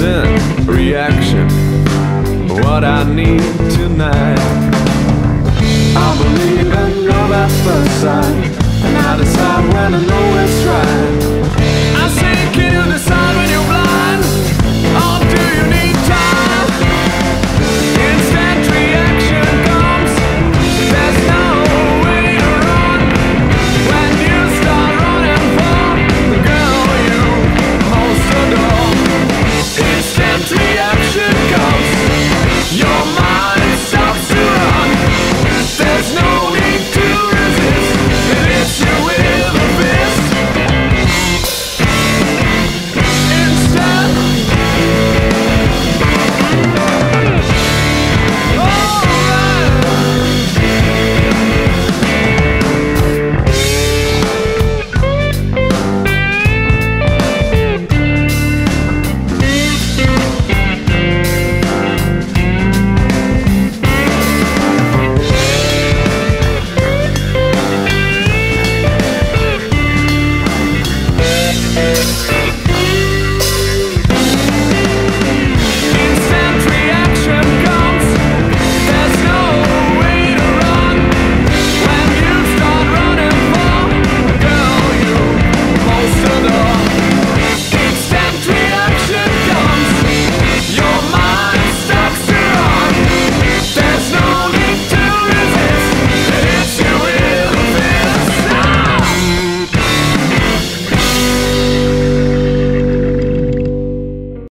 instant reaction. What I need tonight. I believe in love at first sight, and I decide when I know it's right.